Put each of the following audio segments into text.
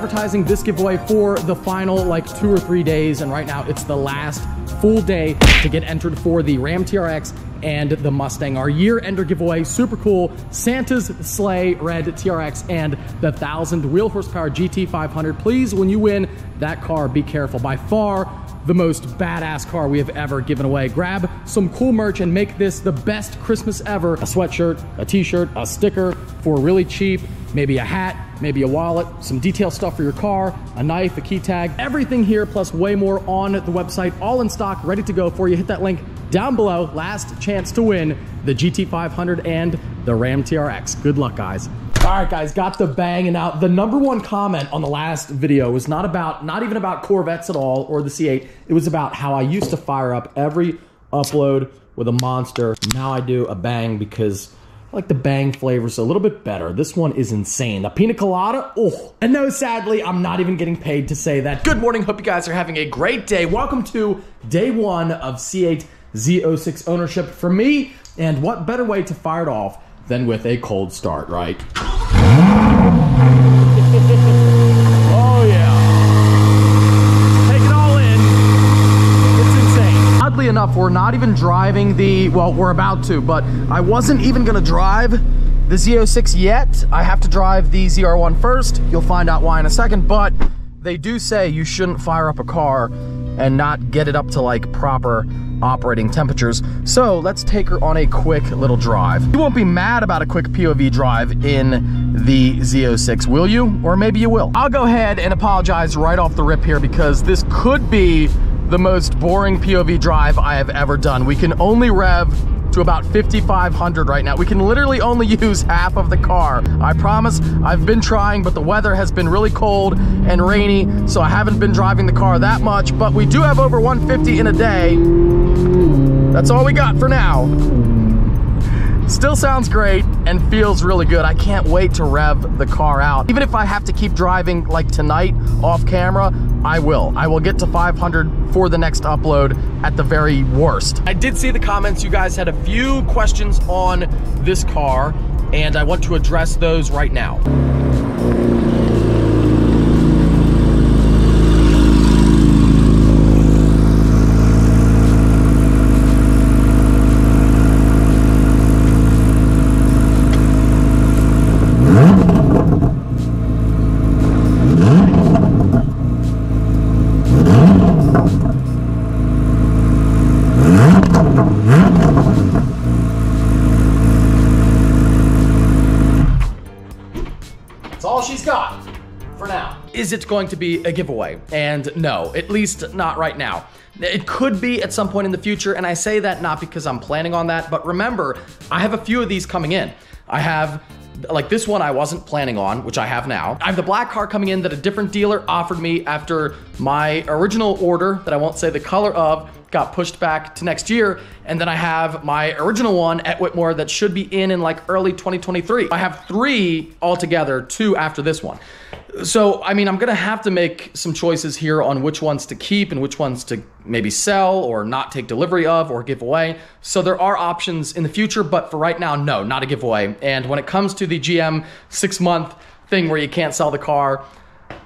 advertising this giveaway for the final like two or three days, and right now it's the last full day to get entered for the Ram TRX and the Mustang. Our year ender giveaway, super cool. Santa's Sleigh Red TRX and the 1000 wheel horsepower GT500. Please, when you win that car, be careful. By far, the most badass car we have ever given away. Grab some cool merch and make this the best Christmas ever. A sweatshirt, a t-shirt, a sticker for really cheap, maybe a hat, maybe a wallet, some detail stuff for your car, a knife, a key tag, everything here plus way more on the website, all in stock, ready to go for you. Hit that link down below. Last chance to win the GT500 and the Ram TRX. Good luck, guys. All right, guys, got the bang. And now the number one comment on the last video was not about, not even about Corvettes at all or the C8. It was about how I used to fire up every upload with a monster. Now I do a bang because I like the bang flavors a little bit better. This one is insane. The pina colada, oh. And no, sadly, I'm not even getting paid to say that. Good morning, hope you guys are having a great day. Welcome to day one of C8 Z06 ownership for me. And what better way to fire it off than with a cold start, right? oh yeah. Take it all in. It's insane. Oddly enough, we're not even driving the, well, we're about to, but I wasn't even gonna drive the Z06 yet. I have to drive the ZR1 first. You'll find out why in a second, but they do say you shouldn't fire up a car and not get it up to like proper operating temperatures. So let's take her on a quick little drive. You won't be mad about a quick POV drive in the Z06, will you? Or maybe you will. I'll go ahead and apologize right off the rip here because this could be the most boring POV drive I have ever done. We can only rev to about 5,500 right now. We can literally only use half of the car. I promise I've been trying, but the weather has been really cold and rainy, so I haven't been driving the car that much, but we do have over 150 in a day. That's all we got for now. Still sounds great and feels really good. I can't wait to rev the car out. Even if I have to keep driving like tonight off camera, I will. I will get to 500 for the next upload at the very worst. I did see the comments. You guys had a few questions on this car and I want to address those right now. That's all she's got for now. Is it going to be a giveaway? And no, at least not right now. It could be at some point in the future, and I say that not because I'm planning on that, but remember, I have a few of these coming in. I have like this one I wasn't planning on, which I have now. I have the black car coming in that a different dealer offered me after my original order that I won't say the color of got pushed back to next year. And then I have my original one at Whitmore that should be in in like early 2023. I have three altogether, two after this one. So, I mean, I'm gonna have to make some choices here on which ones to keep and which ones to maybe sell or not take delivery of or give away. So there are options in the future, but for right now, no, not a giveaway. And when it comes to the GM six month thing where you can't sell the car,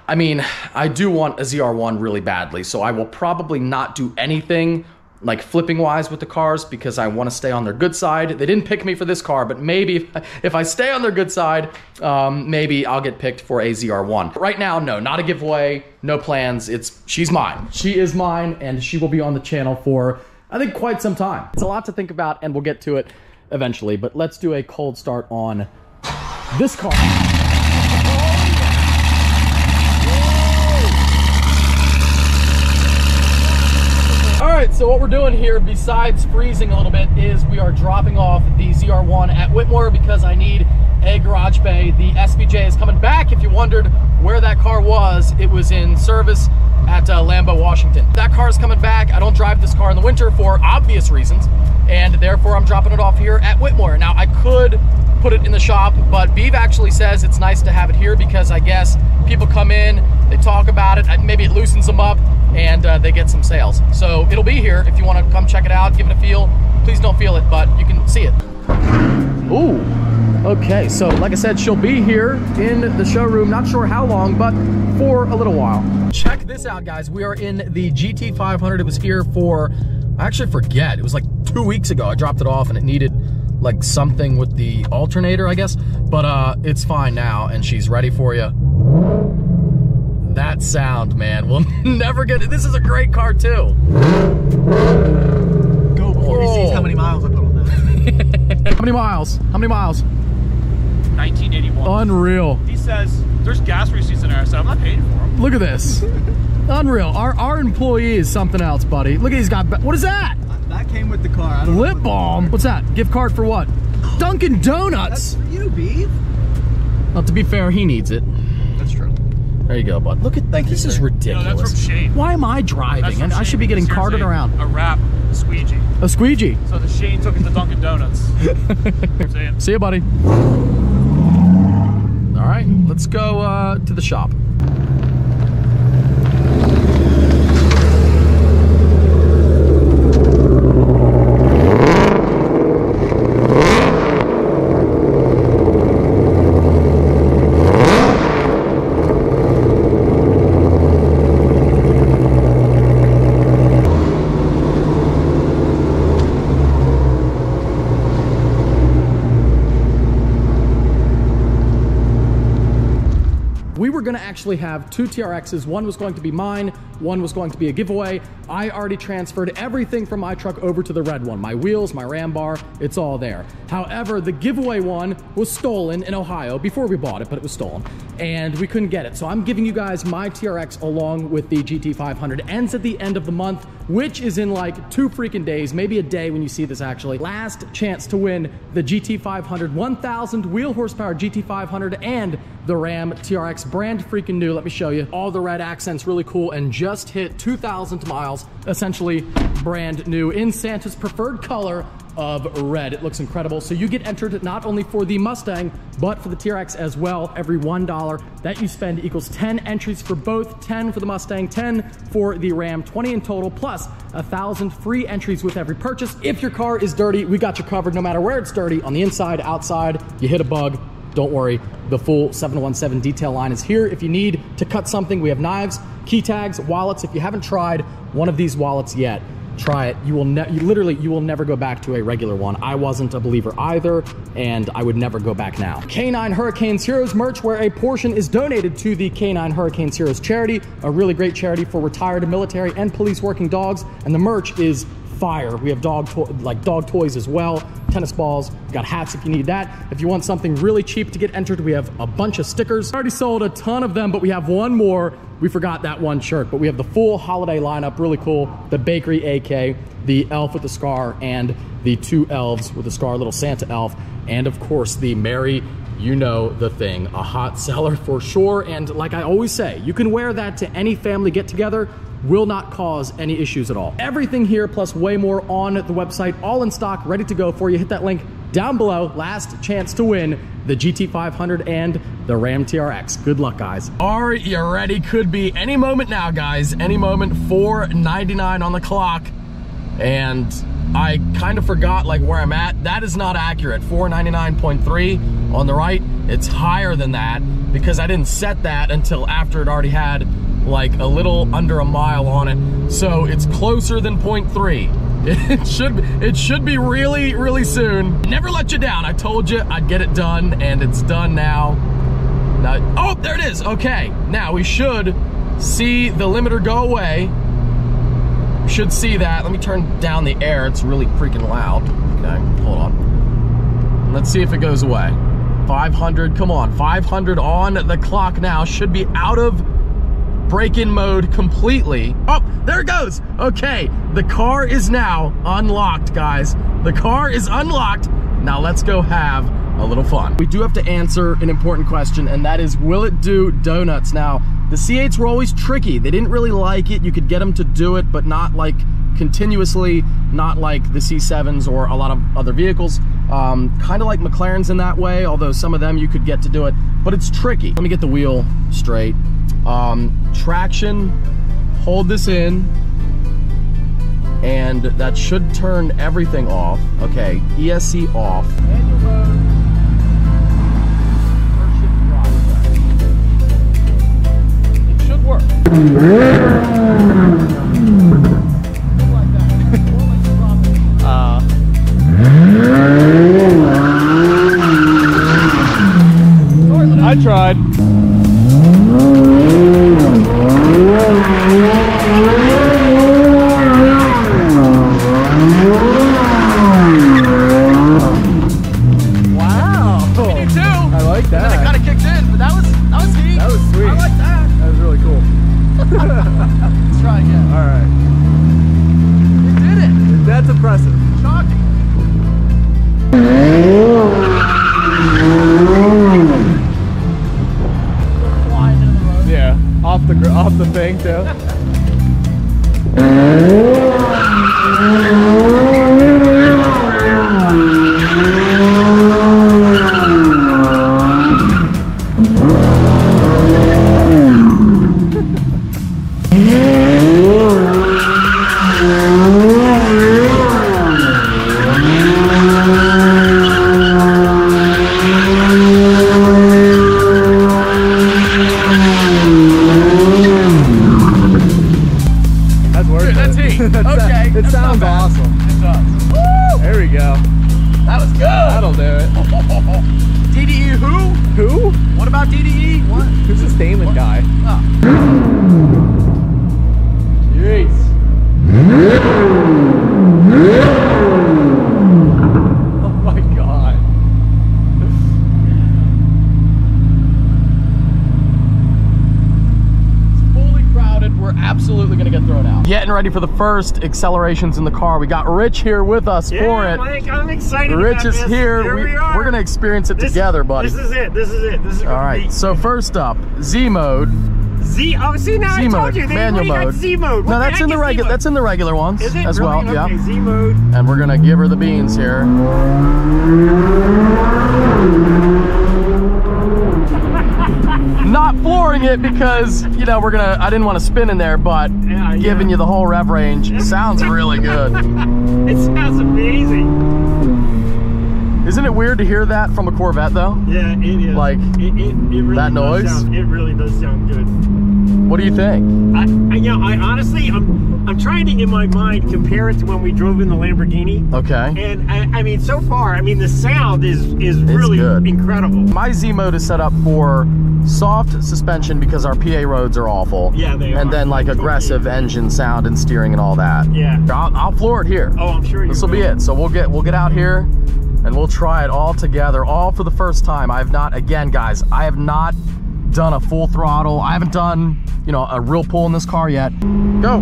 I mean, I do want a ZR1 really badly, so I will probably not do anything like flipping wise with the cars because I want to stay on their good side. They didn't pick me for this car, but maybe if, if I stay on their good side, um, maybe I'll get picked for a ZR1. Right now, no, not a giveaway, no plans. It's she's mine. She is mine, and she will be on the channel for I think quite some time. It's a lot to think about, and we'll get to it eventually. But let's do a cold start on this car. All right, so what we're doing here, besides freezing a little bit, is we are dropping off the ZR1 at Whitmore because I need a garage bay. The SVJ is coming back. If you wondered where that car was, it was in service at uh, Washington. That car is coming back. I don't drive this car in the winter for obvious reasons, and therefore I'm dropping it off here at Whitmore. Now, I could put it in the shop, but Beeve actually says it's nice to have it here because I guess people come in, they talk about it, maybe it loosens them up, and uh, they get some sales. So it'll be here if you want to come check it out, give it a feel. Please don't feel it, but you can see it. Ooh. Okay, so like I said, she'll be here in the showroom, not sure how long, but for a little while. Check this out, guys. We are in the GT500. It was here for, I actually forget, it was like two weeks ago. I dropped it off and it needed like something with the alternator, I guess. But uh, it's fine now and she's ready for you. That sound, man, we'll never get it. This is a great car too. Go before he sees how many miles I put on that. How many miles? How many miles? 1981. Unreal. He says there's gas receipts in there. I said I'm not paying for them. Look at this. Unreal. Our our employee is something else, buddy. Look at he's got. What is that? Uh, that came with the car. I don't Lip what- balm. What's that? Gift card for what? Dunkin' Donuts. That's Donuts. for you, Beef. Well, to be fair, he needs it. There you go, bud. Look at Thank you, this is sir. No, ridiculous. that's from Shane. Why am I driving? And I should be getting carted a- around. A wrap squeegee. A squeegee. So the Shane took it to Dunkin' Donuts. See you, buddy. All right, let's go uh, to the shop. We were going to actually have two TRXs. One was going to be mine, one was going to be a giveaway. I already transferred everything from my truck over to the red one. My wheels, my ram bar, it's all there. However, the giveaway one was stolen in Ohio before we bought it, but it was stolen. And we couldn't get it. So I'm giving you guys my TRX along with the GT500. Ends at the end of the month, which is in like two freaking days, maybe a day when you see this actually. Last chance to win the GT500 1000 wheel horsepower GT500 and the Ram TRX brand freaking new. Let me show you. All the red accents really cool and just hit 2,000 miles, essentially brand new in Santa's preferred color of red. It looks incredible. So you get entered not only for the Mustang, but for the TRX as well. Every $1 that you spend equals 10 entries for both, 10 for the Mustang, 10 for the Ram, 20 in total, plus a thousand free entries with every purchase. If your car is dirty, we got you covered no matter where it's dirty, on the inside, outside, you hit a bug, don't worry, the full 717 detail line is here. If you need to cut something, we have knives, key tags, wallets. If you haven't tried one of these wallets yet, try it. You will ne- you literally you will never go back to a regular one. I wasn't a believer either, and I would never go back now. K9 Hurricanes Heroes merch, where a portion is donated to the K9 Hurricanes Heroes charity, a really great charity for retired military and police working dogs, and the merch is fire. We have dog to- like dog toys as well, tennis balls, got hats if you need that. If you want something really cheap to get entered, we have a bunch of stickers. Already sold a ton of them, but we have one more. We forgot that one shirt, but we have the full holiday lineup, really cool. The bakery AK, the elf with the scar, and the two elves with the scar, little Santa elf, and of course the Merry you know the thing, a hot seller for sure. And like I always say, you can wear that to any family get together will not cause any issues at all. Everything here plus way more on the website, all in stock, ready to go for you. Hit that link down below. Last chance to win the GT500 and the Ram TRX. Good luck, guys. Are you ready? Could be any moment now, guys. Any moment. 4.99 on the clock. And I kind of forgot like where I'm at. That is not accurate. 499.3 on the right. It's higher than that because I didn't set that until after it already had like a little under a mile on it. So it's closer than 0.3. It should it should be really really soon. Never let you down. I told you I'd get it done and it's done now. Now oh, there it is. Okay. Now we should see the limiter go away. We should see that. Let me turn down the air. It's really freaking loud. Okay, hold on. Let's see if it goes away. 500, come on. 500 on the clock now. Should be out of break-in mode completely. Oh, there it goes. Okay, the car is now unlocked, guys. The car is unlocked. Now let's go have a little fun. We do have to answer an important question, and that is, will it do donuts? Now, the C8s were always tricky. They didn't really like it. You could get them to do it, but not like continuously, not like the C7s or a lot of other vehicles. Um, kind of like McLaren's in that way, although some of them you could get to do it, but it's tricky. Let me get the wheel straight. Um, traction, hold this in, and that should turn everything off. Okay, ESC off. It should work. The thing. Getting ready for the first accelerations in the car. We got Rich here with us for it. Mike, I'm excited. Rich is this. here. Here we, we, are. are gonna experience it This- together, buddy. This is it. This is it. This is All right. So first up, Z mode. Z. Oh, see now Z I mode. told you they manual mode. Z mode. What no, that's in the regular. That's in the regular ones Is it as really? well. Okay, Yeah. Z mode. And we're gonna give her the beans here. Not flooring it because you know we're gonna. I didn't want to spin in there, but Yeah, yeah. giving you the whole rev range sounds really good. It sounds amazing. Isn't it weird to hear that from a Corvette though? Yeah, it is. Like, it, it, it really that noise? Sound, it really does sound good. What do you think? I, I, you know, I honestly, I'm, I'm trying to in my mind compare it to when we drove in the Lamborghini. Okay. And I, I mean, so far, I mean, the sound is is really good. incredible. My Z mode is set up for soft suspension because our PA roads are awful. Yeah, they And are. then like aggressive engine sound and steering and all that. Yeah. I'll, I'll floor it here. Oh, I'm sure you This will be it. So we'll get we'll get out here and we'll try it all together, all for the first time. I have not, again, guys, I have not done a full throttle. I haven't done, you know, a real pull in this car yet. Go.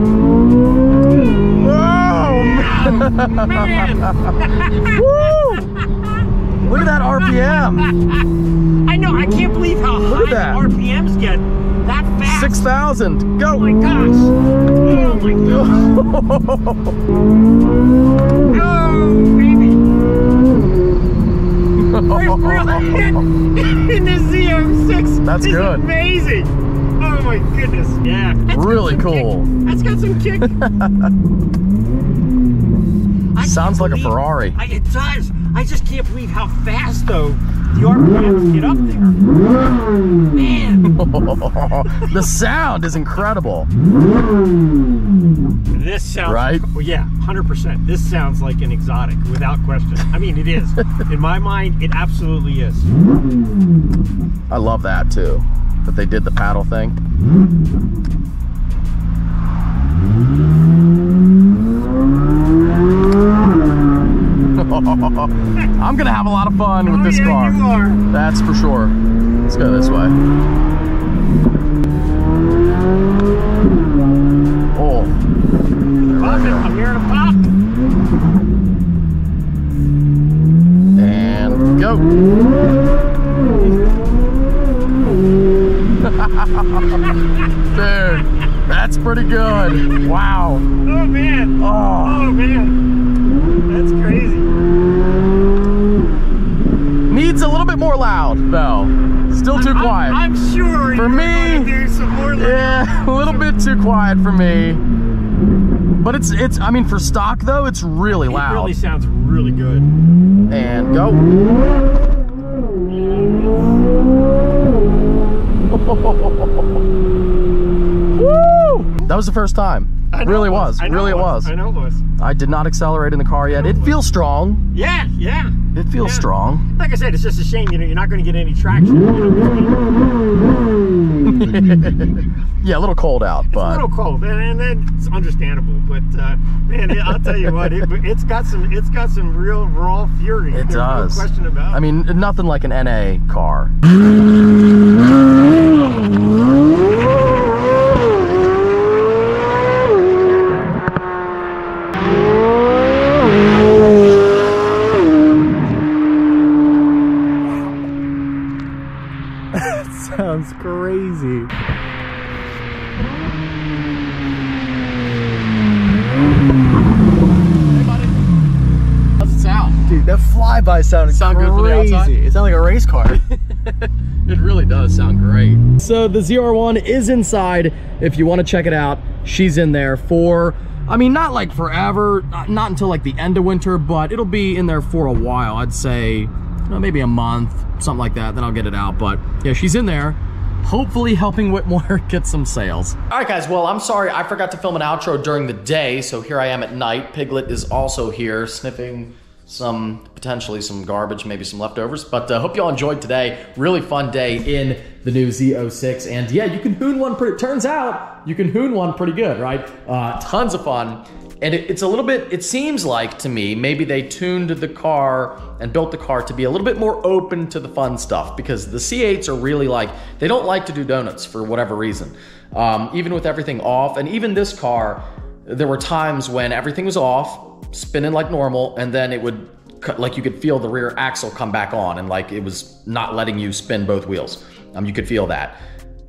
Whoa! Man, Woo! Look at that RPM. I know. I can't believe how Look high at the. RPMs get that fast. 6,000. Oh Go. my gosh. Oh my gosh. Oh, baby. We're really in the Z06. That's This good. amazing. Oh my goodness. Yeah. That's Really cool. kick. That's got some kick. Sounds can't like a Ferrari. I, it does. I just can't believe how fast though the RPMs get up there. Man, the sound is incredible. Mmm. This sounds Right? Well, yeah, hundred percent. This sounds like an exotic, without question. I mean, it is. In my mind, it absolutely is. I love that too. That they did the paddle thing. I'm gonna have a lot of fun with Oh, this yeah, car. That's for sure. Let's go this way. Oh, I'm hearing a pop. and go. Dude, that's pretty good. Wow. Oh man. Oh. Oh man. That's crazy. Needs a little bit more loud, though. Still too I'm- quiet. I'm, sure For me, do some more. yeah, a little bit too quiet for me. But it's it's I mean for stock though, it's really It loud. really sounds really good. and go. Woo! That was the first time. I It really was. I Really it was. I know it was. I did not accelerate in the car yet. It it feels strong. Yeah, yeah. It feels Yeah. strong. Like I said, it's just a shame, you know, you're not going to get any traction. Yeah, a little cold out, a but little cold, and, and then it's understandable. But uh, man, I'll tell you what, it, it's got some, it's got some real raw fury. it There's does. No question about. it. I mean, nothing like an NA car. Sounds crazy. How's sound? Dude, that flyby sounded Sound good for the crazy. outside? It sounded like a race car. It really does sound great. So the ZR1 is inside. If you want to check it out, she's in there for, I mean, not like forever, not, not until like the end of winter, but it'll be in there for a while. I'd say, you know, maybe a month, something like that. Then I'll get it out. But yeah, she's in there. Hopefully helping Whitmore get some sales. All right, guys. Well, I'm sorry. I forgot to film an outro during the day. So here I am at night. Piglet is also here sniffing some potentially some garbage, maybe some leftovers. But uh, hope y'all enjoyed today. Really fun day in the new Z06, and yeah, you can hoon one. Pretty, turns out you can hoon one pretty good, right? Uh, tons of fun, and it, it's a little bit. It seems like to me maybe they tuned the car and built the car to be a little bit more open to the fun stuff because the C8s are really like they don't like to do donuts for whatever reason. Um, even with everything off, and even this car, there were times when everything was off spinning like normal, and then it would like you could feel the rear axle come back on, and like it was not letting you spin both wheels. Um, you could feel that.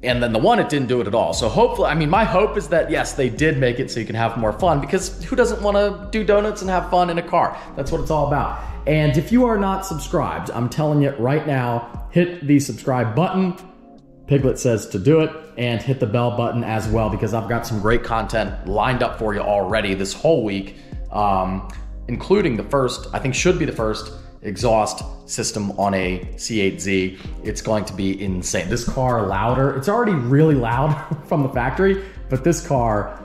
And then the one, it didn't do it at all. So hopefully, I mean, my hope is that yes, they did make it so you can have more fun because who doesn't want to do donuts and have fun in a car? That's what it's all about. And if you are not subscribed, I'm telling you right now, hit the subscribe button. Piglet says to do it and hit the bell button as well because I've got some great content lined up for you already this whole week, um, including the first, I think should be the first exhaust system on a C8Z. It's going to be insane. This car louder, it's already really loud from the factory, but this car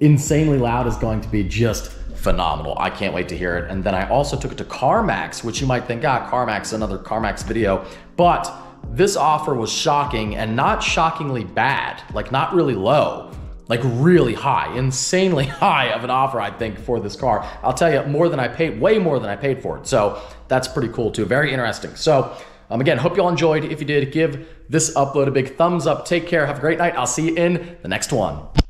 insanely loud is going to be just phenomenal. I can't wait to hear it. And then I also took it to CarMax, which you might think, ah, CarMax, another CarMax video. But this offer was shocking and not shockingly bad, like not really low, like really high, insanely high of an offer, I think, for this car. I'll tell you, more than I paid, way more than I paid for it. So that's pretty cool too. Very interesting. So um, again, hope you all enjoyed. If you did, give this upload a big thumbs up. Take care. Have a great night. I'll see you in the next one.